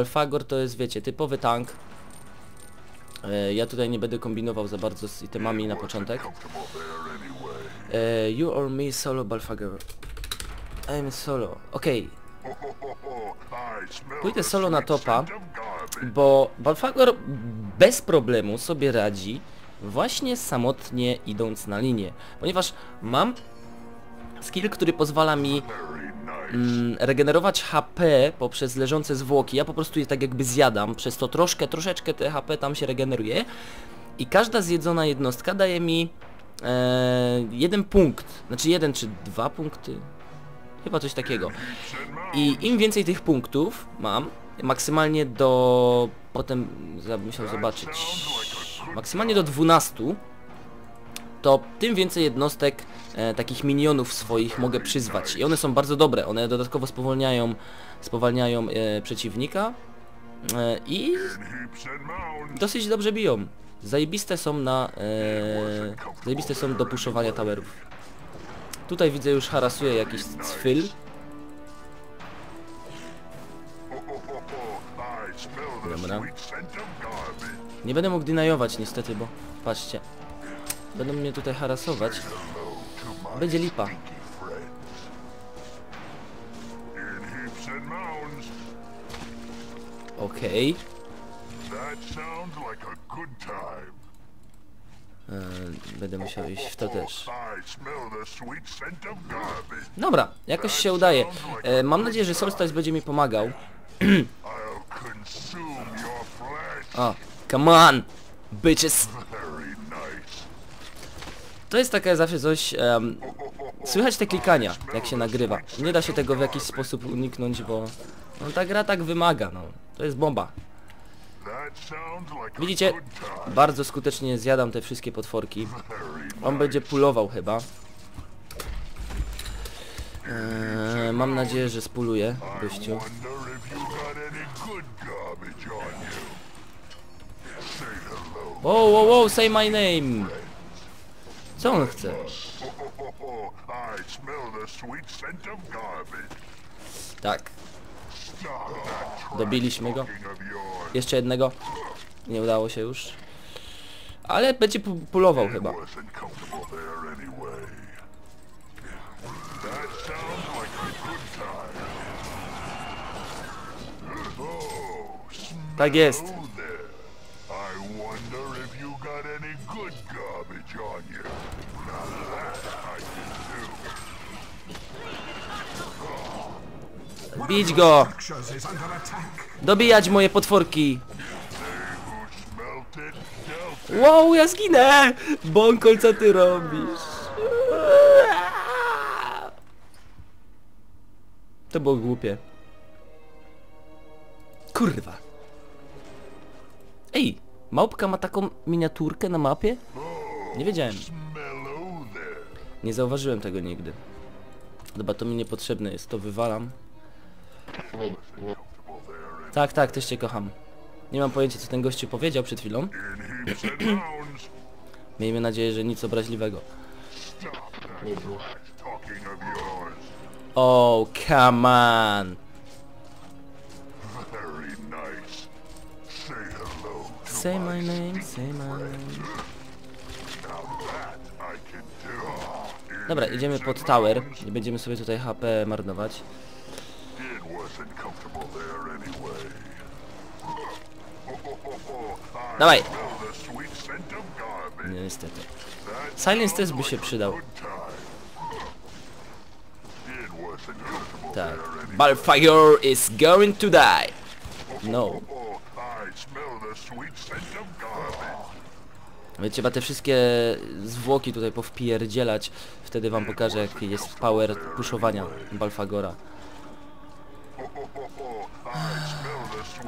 Balfagor to jest, wiecie, typowy tank. E, ja tutaj nie będę kombinował za bardzo z itemami na początek. E, you or me solo Balfagor. I'm solo. Okej, Pójdę solo na topa, bo Balfagor bez problemu sobie radzi właśnie samotnie idąc na linię, ponieważ mam skill, który pozwala mi mm, regenerować HP poprzez leżące zwłoki. Ja po prostu je tak jakby zjadam, przez to troszkę, troszeczkę te HP tam się regeneruje i każda zjedzona jednostka daje mi e, jeden punkt, znaczy jeden czy dwa punkty, chyba coś takiego. I im więcej tych punktów mam, maksymalnie do... potem musiał zobaczyć... Maksymalnie do 12, to tym więcej jednostek e, takich minionów swoich mogę przyzwać. I one są bardzo dobre, one dodatkowo spowolniają, spowalniają e, przeciwnika e, i dosyć dobrze biją. Zajebiste są na... E, zajebiste są do puszowania towerów. Tutaj widzę już harasuje jakiś cfyl. Dobra. Nie będę mógł dinajować niestety, bo patrzcie. Będą mnie tutaj harasować. Będzie lipa. Okej. E, Będę musiał iść w to też. Dobra, jakoś się udaje. E, mam nadzieję, że Solstice będzie mi pomagał. O, come on, bitches. To jest takie zawsze coś... em, słychać te klikania, jak się nagrywa. Nie da się tego w jakiś sposób uniknąć, bo... No ta gra tak wymaga, no. To jest bomba. Widzicie? Bardzo skutecznie zjadam te wszystkie potworki. On będzie pulował chyba. Eee, mam nadzieję, że spuluje, gościu. Wow, wow, wow, say my name! Co on chce? Tak, dobiliśmy go. Jeszcze jednego. Nie udało się już. Ale będzie pu- pulował chyba. Tak jest. Good garbage on you. Now that I can do. Bić go! Dobijać moje potworki! Wow, ja zginę! Bąkol, co ty robisz? To było głupie. Kurwa. Ej, małpka ma taką miniaturkę na mapie? Nie wiedziałem. Nie zauważyłem tego nigdy. Dobra, to mi niepotrzebne jest, to wywalam. Tak, tak, też cię kocham. Nie mam pojęcia co ten gościu powiedział przed chwilą. Miejmy nadzieję, że nic obraźliwego. Oh, come on! Say my name, say my name. Dobra, idziemy pod tower. Nie będziemy sobie tutaj HP marnować. Dawaj! Nie, niestety. Silence też by się przydał. Tak. Balfire is going to die! No. Więc trzeba te wszystkie zwłoki tutaj powpierdzielać. Wtedy wam pokażę jaki jest power puszowania Balfagora.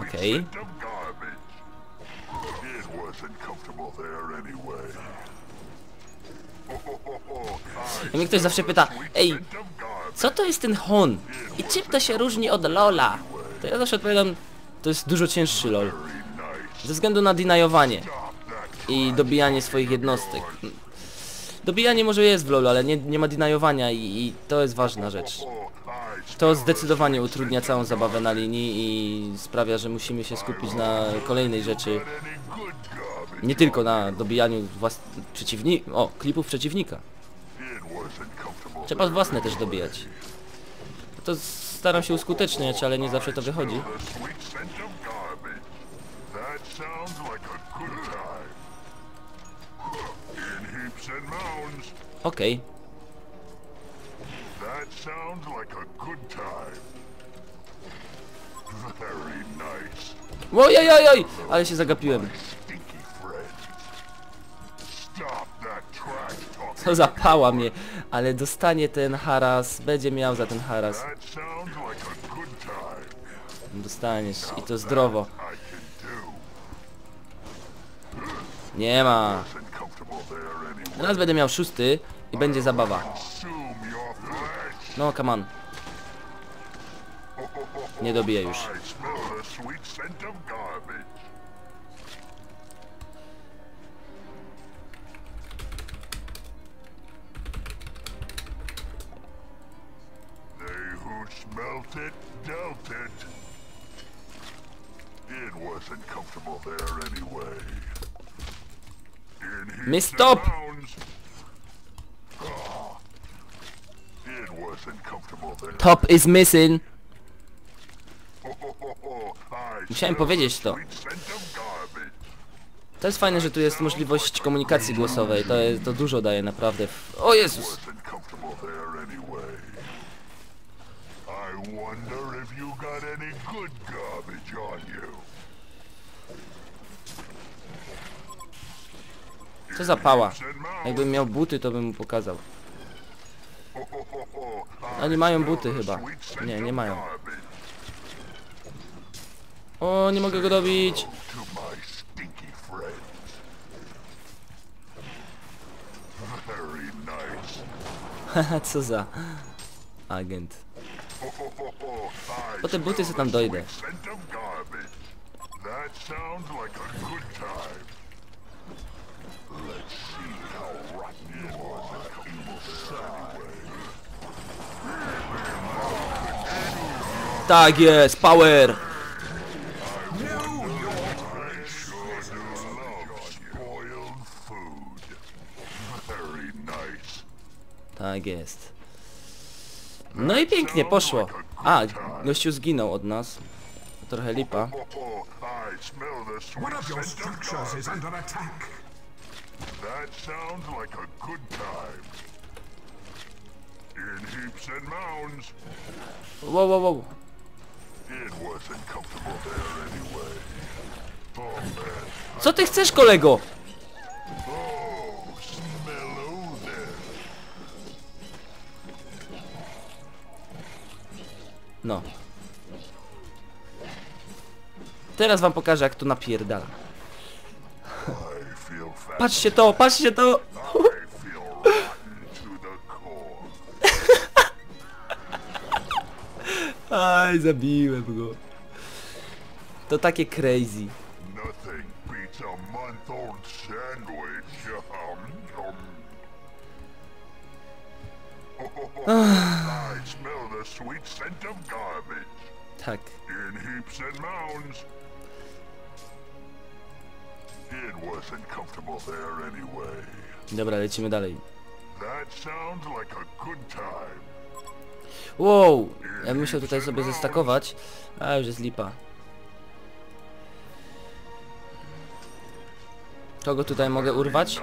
Okej. anyway. I mnie ktoś zawsze pyta, ej, co to jest ten Hon? I czym to się różni od Lola? To ja zawsze odpowiadam, to jest dużo cięższy LOL. Ze względu na dinajowanie i dobijanie swoich jednostek. Dobijanie może jest w LoLu, ale nie, nie ma dinajowania i, i to jest ważna rzecz. To zdecydowanie utrudnia całą zabawę na linii i sprawia, że musimy się skupić na kolejnej rzeczy. Nie tylko na dobijaniu przeciwni... O, klipów przeciwnika. Trzeba własne też dobijać. To staram się uskuteczniać, ale nie zawsze to wychodzi. Of garbage. That sounds. Okej. Very nice. Ojojojoj! Ale się zagapiłem. Co zapała mnie. Ale dostanie ten haras. Będzie miał za ten haras. Dostaniesz. I to zdrowo. Nie ma. Teraz będę miał szósty i będzie zabawa. No, come on. Nie dobiję już. It dealt it. It wasn't comfortable there anyway. In heaps Miss and Top. mounds. Ah. Top is missing. Musiałem powiedzieć to. To jest fajne, że tu jest możliwość komunikacji głosowej. To, jest, to dużo daje naprawdę. O Jezus! Wasn't comfortable there anyway. I wonder if you got any good garbage on you. Co za pała. Jakbym miał buty, to bym mu pokazał. Oni mają buty chyba. Nie, nie mają. O, nie mogę go dobić. Haha, co za agent. Po te buty sobie tam dojdę. That sounds like a good time. Tak jest, power! Tak jest. No i pięknie, poszło. A, gościu zginął od nas. Trochę lipa. Wow, wow, wow. Co ty chcesz, kolego? Oh. No. Teraz wam pokażę, jak to napierdala. Patrzcie to, patrzcie to! Aj, zabiłem go. To takie crazy. Nothing beats a month-old sandwich. Um. I smell the sweet scent of garbage. Tak. In heaps and mounds. It wasn't comfortable there anyway. Dobra, lecimy dalej. That sounds like a good time. Wow! Ja bym musiał tutaj sobie zestakować. A, już jest lipa. Kogo tutaj mogę urwać?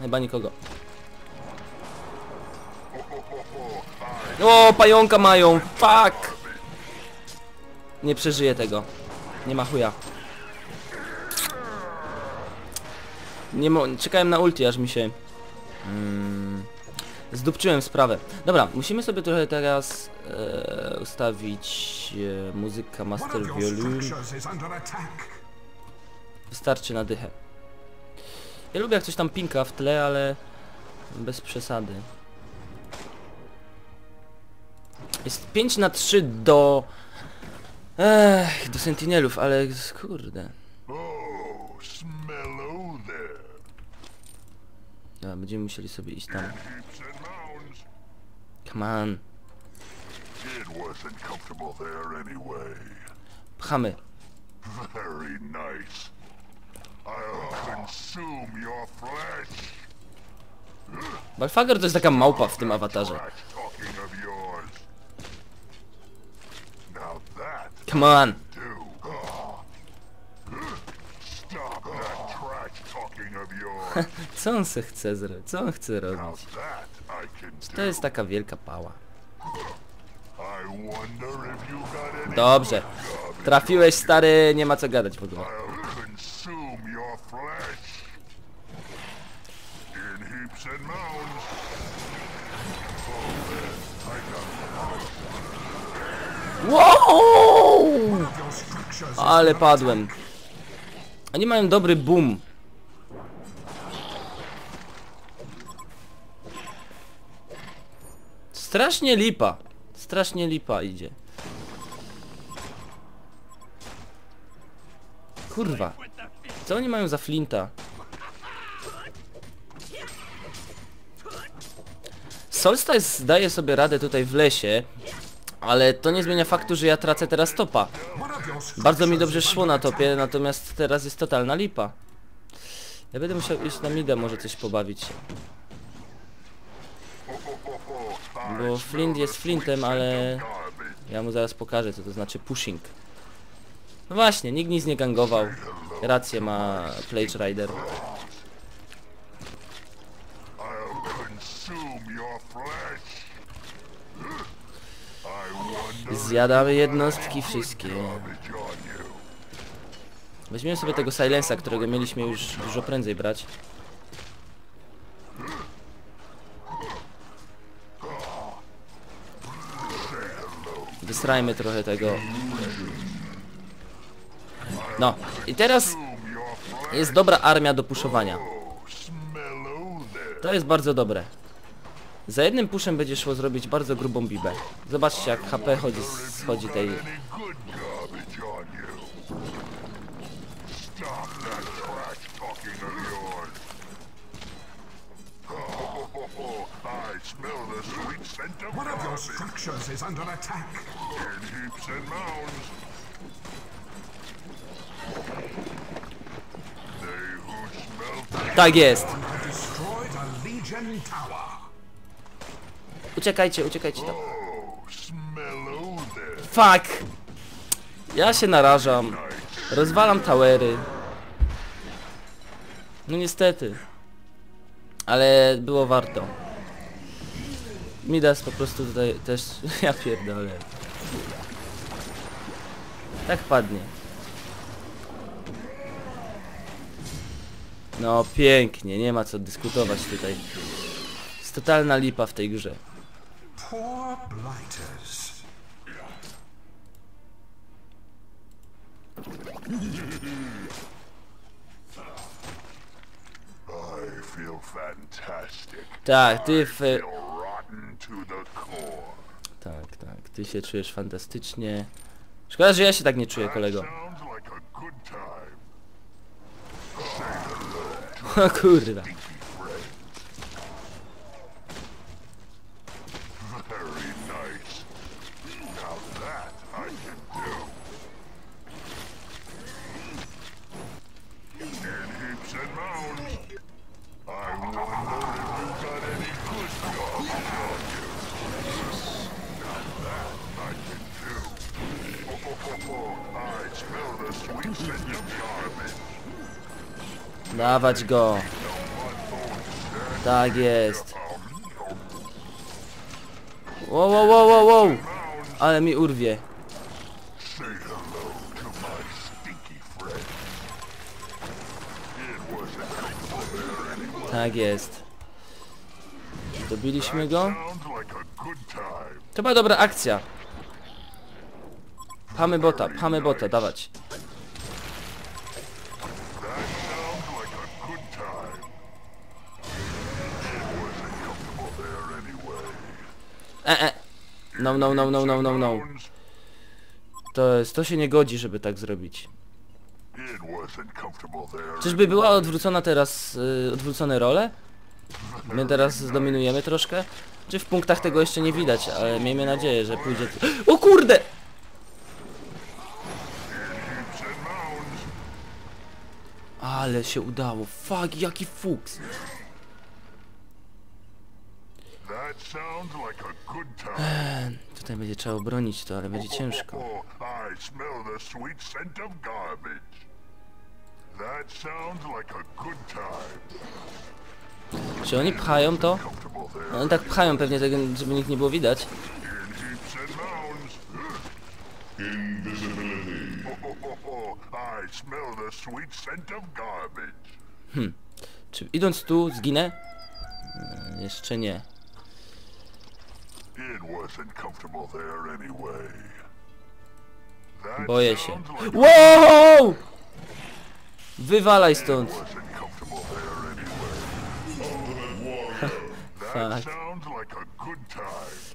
Chyba nikogo. O, pająka mają! Fuck! Nie przeżyję tego. Nie ma chuja. Nie mo czekałem na ulti, aż mi się... Mm, zdupczyłem sprawę. Dobra, musimy sobie trochę teraz e, ustawić e, muzyka Master attack. Wystarczy na dychę. Ja lubię jak coś tam pinka w tle, ale bez przesady. Jest 5 na 3 do... Ech, do sentinelów, ale kurde. Oh, there. Dobra, będziemy musieli sobie iść tam. Come on. Pchamy. Very nice. I'll consume your flesh. Balfager to jest taka małpa w tym awatarze. Come on. Co on se chce zrobić? Co on chce robić? To jest taka wielka pała. Dobrze. Trafiłeś stary, nie ma co gadać w ogóle. Wow! Ale padłem. Oni mają dobry boom. Strasznie lipa. Strasznie lipa idzie. Kurwa. Co oni mają za flinta? Solstice zdaje sobie radę tutaj w lesie, ale to nie zmienia faktu, że ja tracę teraz topa. Bardzo mi dobrze szło na topie, natomiast teraz jest totalna lipa. Ja będę musiał iść na mida, może coś pobawić się. Bo Flint jest Flintem, ale ja mu zaraz pokażę, co to znaczy pushing. No właśnie, nikt nic nie gangował. Rację ma Plage Rider. Zjadamy jednostki wszystkie. Weźmiemy sobie tego Silensa, którego mieliśmy już dużo prędzej brać. Wysrajmy trochę tego. No, i teraz jest dobra armia do puszowania. To jest bardzo dobre. Za jednym puszem będzie szło zrobić bardzo grubą bibę. Zobaczcie jak HP chodzi, schodzi tej... One of your structures is under attack. In heaps and mounds. They who smell Tak jest! Uciekajcie, uciekajcie tam. Fuck! Ja się narażam. Rozwalam towery. No niestety. Ale było warto. Midas po prostu tutaj też... Ja pierdolę. Tak padnie. No pięknie, nie ma co dyskutować tutaj. Jest totalna lipa w tej grze. Tak, ty w... Tak, ty się czujesz fantastycznie. Szkoda, że ja się tak nie czuję, kolego. O kurwa. Very nice. Now that I can do. In heaps and mounds. I wonder if you got any good garbage on you. Now that I can do. I smell the sweet scent of garbage. Dawać go. Tak jest. Wow, wow, wow, wow, wow. Ale mi urwie. Tak jest. Dobiliśmy go. To była dobra akcja. Pamy bota, pamy bota, dawać. No, no, no, no, no, no, no. To, jest, to się nie godzi, żeby tak zrobić. Czyżby była odwrócona teraz, y, odwrócone role? my teraz zdominujemy troszkę? Czy w punktach tego jeszcze nie widać, ale miejmy nadzieję, że pójdzie... O kurde! Ale się udało. Fuck, jaki fuks. Time. Tutaj będzie trzeba obronić to, ale będzie ciężko. A good time. Czy oni pchają to? Oni tak pchają pewnie, żeby nikt nie było widać. Garbage. Czy idąc tu zginę? E, Jeszcze nie. It wasn't comfortable there anyway. That Boję się. Like wow! Wywalaj stąd. Fuck.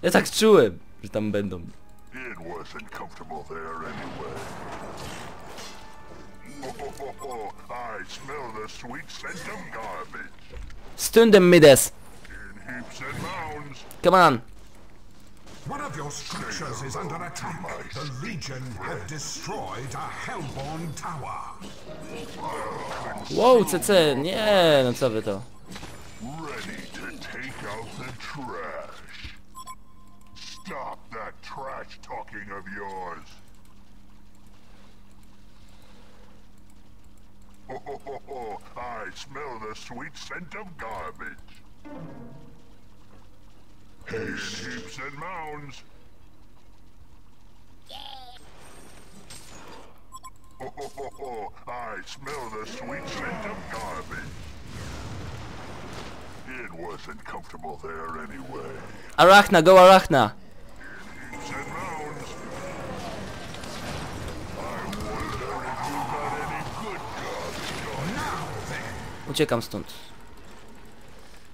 Ja tak czułem, że tam będą. Stun them midas. Come on. One of your structures is under attack. The Legion have destroyed a Hellborn tower. Wow, CC. Nie, no co wy to. Ready to take out the trash. Stop that trash talking of yours. Oh, oh, oh, I smell the sweet scent of garbage. In heaps and mounds. I smell the sweet scent of garbage. It wasn't comfortable there anyway. Arachna, go Arachna. Heaps and mounds. I wonder if you got any good garbage on you. Uciekam stąd.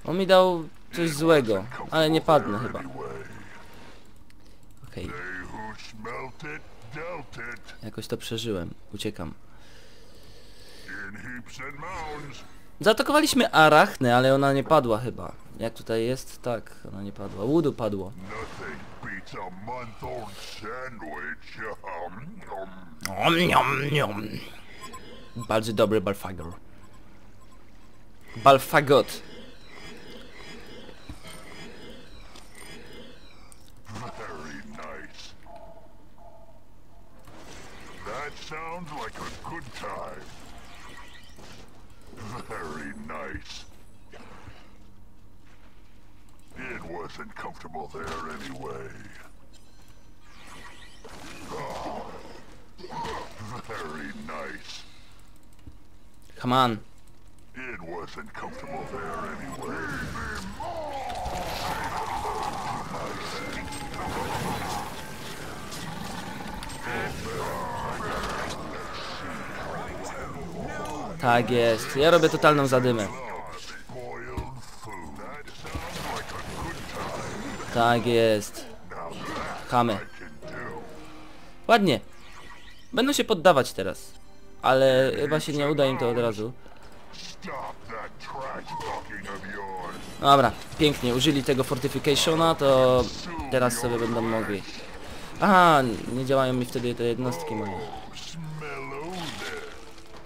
On mi dał coś złego, ale nie padnę chyba. Okej, it. jakoś to przeżyłem. Uciekam. Zaatakowaliśmy Arachnę, ale ona nie padła chyba. Jak tutaj jest? Tak, ona nie padła. Woodu padło. Bardzo dobry Balfagor. Balfagot. Very nice. That sounds like a good time. Very nice. It wasn't comfortable there anyway. Oh. Very nice. Come on. It wasn't comfortable there anyway. Tak jest. Ja robię totalną zadymę. Tak jest. Chamy. Ładnie. Będą się poddawać teraz. Ale chyba się nie uda im to od razu. Dobra, pięknie. Użyli tego fortificationa, to teraz sobie będą mogli. Aha, nie działają mi wtedy te jednostki moje.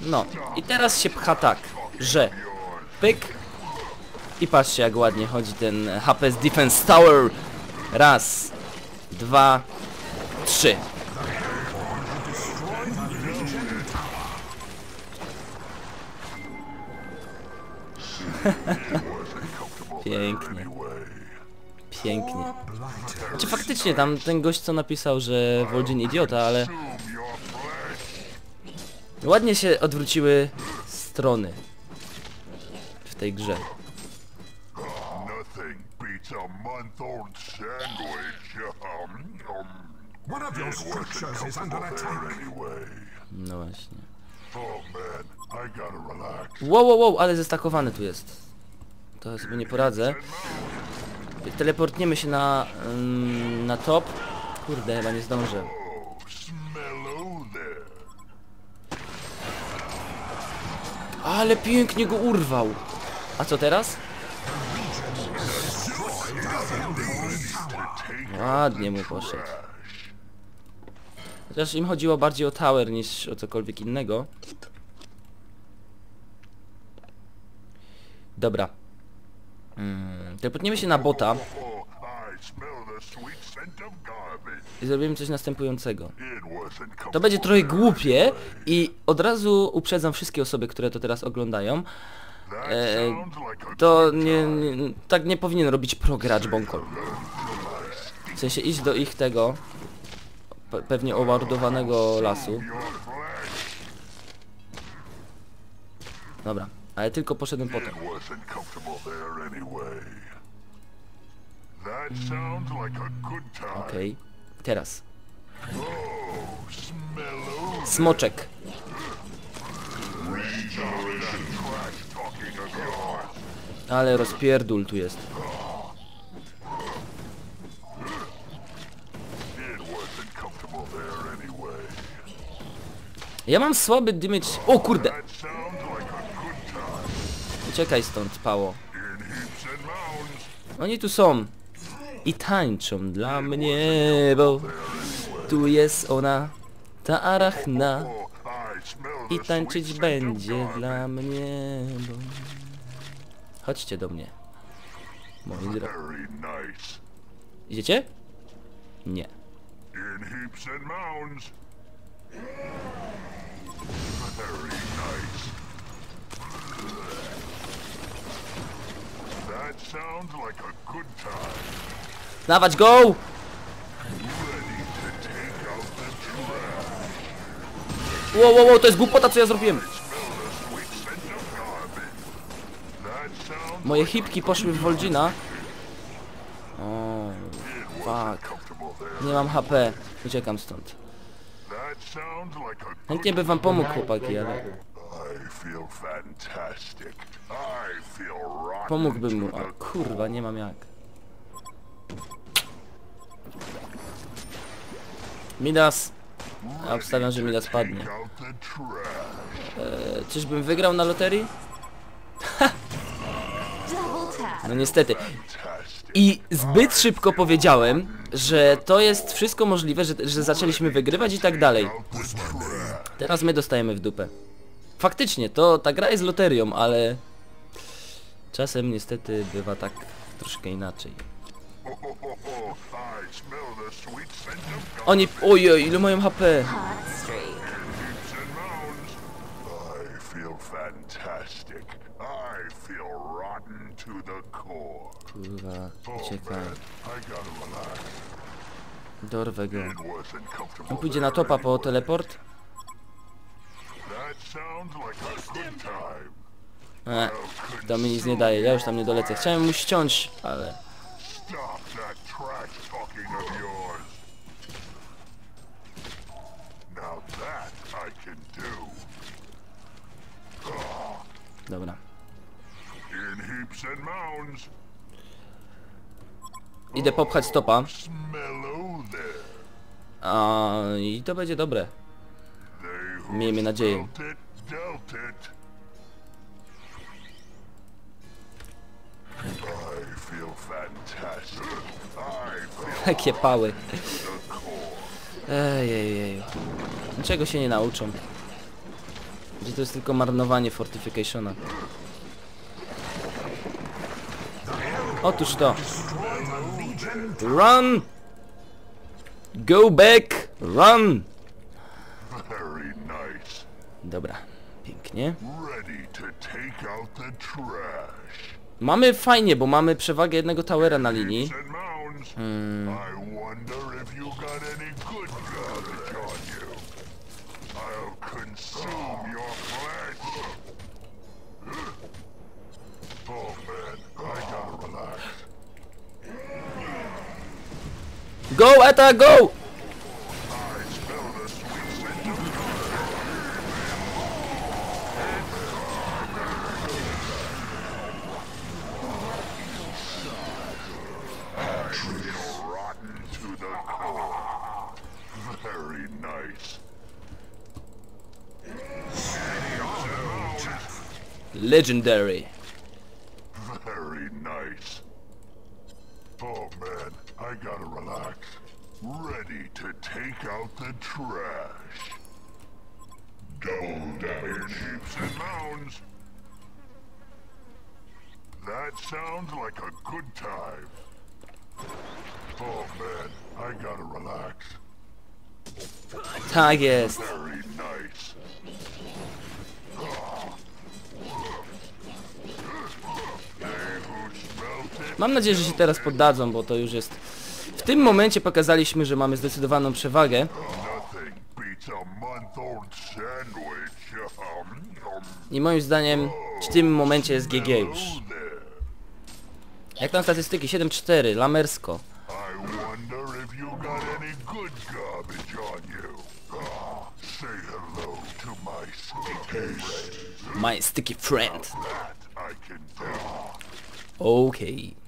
No, i teraz się pcha tak, że pyk i patrzcie jak ładnie chodzi ten HPS Defense Tower. Raz, dwa, trzy. Pięknie, pięknie. Blighter. Znaczy faktycznie tam ten gość co napisał, że Vol'jin idiota, ale. Ładnie się odwróciły strony w tej grze. Um, um. No właśnie. Oh. Wow, wow, wow, ale zestakowany tu jest. To ja sobie nie poradzę. Teleportniemy się na, ym, na top. Kurde, chyba nie zdążę. Oh, smell there. Ale pięknie go urwał. A co teraz? Ładnie mu poszedł. Chociaż im chodziło bardziej o tower niż o cokolwiek innego. Dobra. Mm, teleportniemy się na bota I zrobimy coś następującego. To będzie trochę głupie i od razu uprzedzam wszystkie osoby, które to teraz oglądają. E, to nie, nie, tak nie powinien robić progracz Bonkol. W sensie iść do ich tego, pe pewnie owardowanego lasu. Dobra, ale tylko poszedłem potem. It Okej, teraz. Oh, Smoczek. Ale rozpierdul tu jest. Ja mam słaby damage... O kurde! Uciekaj stąd, Pało. Oni tu są. I tańczą dla mnie, bo tu jest ona, ta arachna. I tańczyć będzie dla mnie, bo... Chodźcie do mnie. Moi drodzy. Idziecie? Nie. That sounds like a good time. Dawać go! Wow, wow, wow, to jest głupota, co ja zrobiłem. Moje hipki poszły w Woldzina. O, fuck. Nie mam HP. Uciekam stąd. Chętnie by wam pomógł, chłopaki, ale... Pomógłbym mu, a kurwa, nie mam jak. Midas. Ja obstawiam, że Midas padnie. Take out the trash. E, Czyżbym wygrał na loterii? No niestety. I zbyt szybko powiedziałem, że to jest wszystko możliwe, że, że zaczęliśmy wygrywać i tak dalej. Teraz my dostajemy w dupę. Faktycznie, to ta gra jest loterią, ale... Czasem niestety bywa tak troszkę inaczej. Oni... Ojej, ile mają HP? Kurwa, uciekaj. Dorwę go. On pójdzie na topa po teleport. E, to mi nic nie daje, ja już tam nie dolecę. Chciałem mu ściąć, ale... Stop that trash talking of yours. Now that I can do. Dobra. Idę popchać stopa. A, I to będzie dobre. Miejmy nadzieję. Jakie pały. the core. Ejej, Niczego się nie nauczą. Że to jest tylko marnowanie fortificationa. Otóż to. Run! Go back! Run! Dobra, pięknie. Mamy fajnie, bo mamy przewagę jednego towera na linii. and mounds. I wonder if you got any good garbage on you. I'll consume your flesh. Oh man, I gotta relax. Go, Eta, go! I smell the sweet scent of I feel rotten to the core. Very nice. Legendary. Take out the trash. Double damage. In heaps and mounds. That sounds like a good time. Oh man, I gotta relax. Tak jest. Very nice. They who Mam nadzieję, że się teraz poddadzą, bo to już jest... tym momencie pokazaliśmy, że mamy zdecydowaną przewagę. I moim zdaniem w tym momencie jest GG już. Jak tam statystyki? 7-4, lamersko. My sticky friend. Okej. Okay.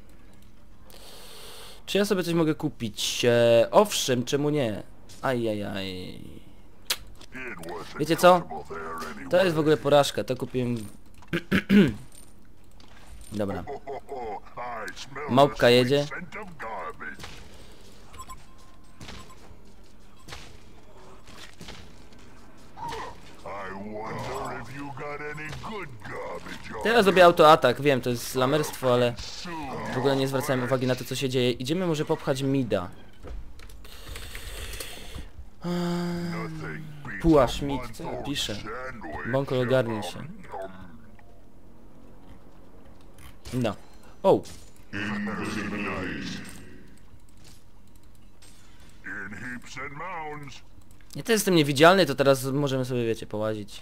Czy ja sobie coś mogę kupić? E, owszem, czemu nie? Ajajaj. Wiecie co? To jest w ogóle porażka, to kupiłem... Dobra. Małpka jedzie. I wonder Teraz robię autoatak, wiem, to jest lamerstwo, ale w ogóle nie zwracałem uwagi na to, co się dzieje. Idziemy może popchać mida. Nothing beats Puła a Schmidt, co month-old pisze? sandwich. Bąko ogarnie się. No. O, mounds. ja też jestem niewidzialny, to teraz możemy sobie, wiecie, połazić.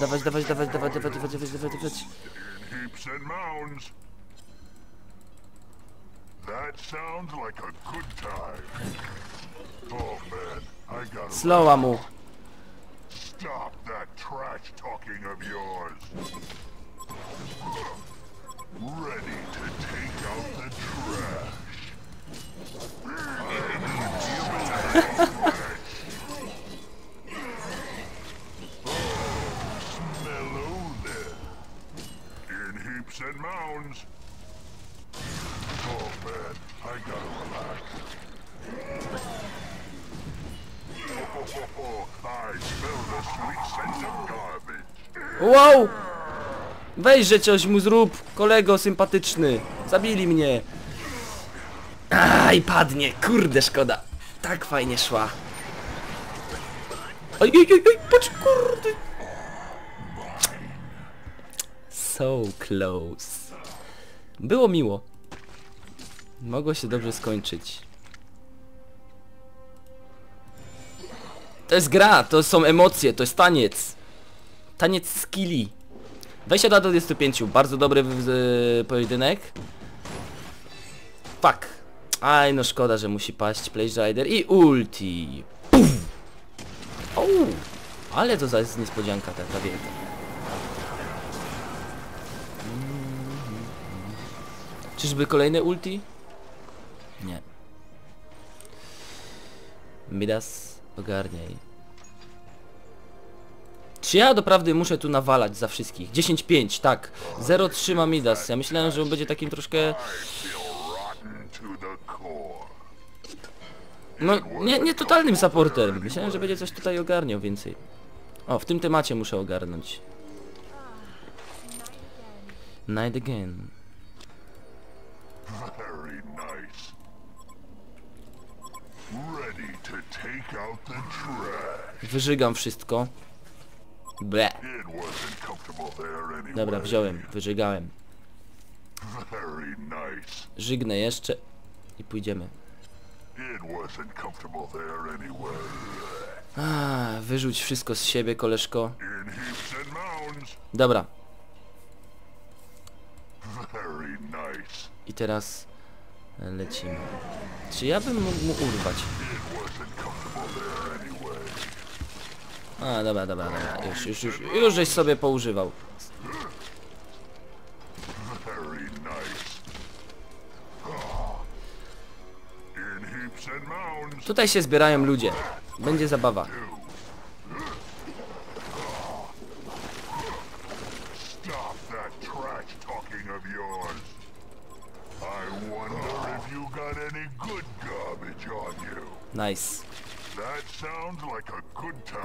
Dawać, dawać, dawać, dawać, dawać, dawać, dawać, dawać, dawać. Heaps and mounds. That sounds like a good time. Oh man, I gotta Slowa mu. stop that trash talking of yours. Ready to take out the trash. Heaps and mounds. Oh man, I gotta relax. I smell the sweet scent of garbage. Wow! Weź, że coś mu zrób, kolego sympatyczny. Zabili mnie. Aj, padnie, kurde, szkoda. Tak fajnie szła. Oj, oj, oj, patrz, kurde. So close. Było miło. Mogło się dobrze skończyć. To jest gra, to są emocje, to jest taniec. Taniec skilli. 22 do 25, bardzo dobry pojedynek. Fuck. Aj, no szkoda, że musi paść Blaze Rider i ulti. Puf. O, ale to jest niespodzianka taka wielka. Czyżby kolejne ulti? Nie. Midas, ogarniaj. Czy ja doprawdy muszę tu nawalać za wszystkich? 10-5, tak. 0-3 ma Midas. Ja myślałem, że on będzie takim troszkę... No, nie, nie totalnym supporterem. Myślałem, że będzie coś tutaj ogarniał więcej. O, w tym temacie muszę ogarnąć. Night again. Wyżygam wszystko. Ble. Dobra, wziąłem, wyżygałem. Żygnę jeszcze i pójdziemy. A, wyrzuć wszystko z siebie, koleżko. Dobra. I teraz lecimy. Czy ja bym mógł mu urwać? A, dobra, dobra, dobra. Już, już, już, już żeś sobie poużywał. Tutaj się zbierają ludzie. Będzie zabawa. Nice. That sounds like a.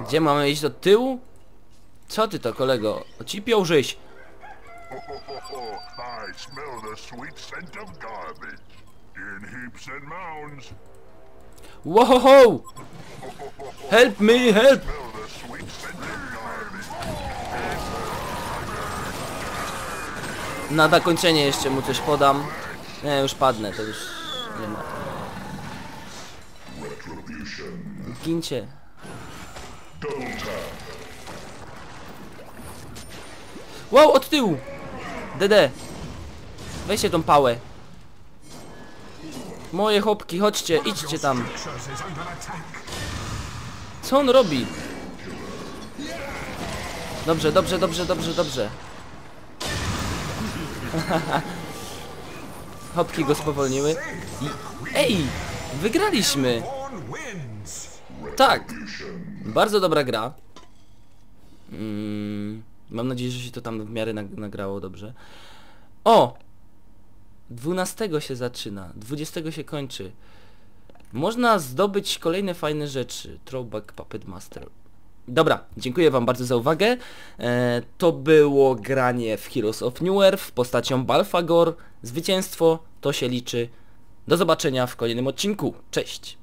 Gdzie mamy iść do tyłu? Co ty to kolego? And mounds. Wow! Help me, help! Na zakończenie jeszcze mu coś podam. Nie, już padnę, to już nie ma. Gincie. Wow, od tyłu! DD. Weźcie tą pałę. Moje chłopki, chodźcie, idźcie tam. Co on robi? Dobrze, dobrze, dobrze, dobrze, dobrze. Hopki go spowolniły. I... Ej! Wygraliśmy! Tak! Bardzo dobra gra. Mm, mam nadzieję, że się to tam w miarę nag- nagrało dobrze. O! 12 się zaczyna, 20 się kończy. Można zdobyć kolejne fajne rzeczy. Throwback Puppet Master. Dobra, dziękuję wam bardzo za uwagę. E, to było granie w Heroes of New Earth postacią Balfagor. Zwycięstwo to się liczy. Do zobaczenia w kolejnym odcinku. Cześć!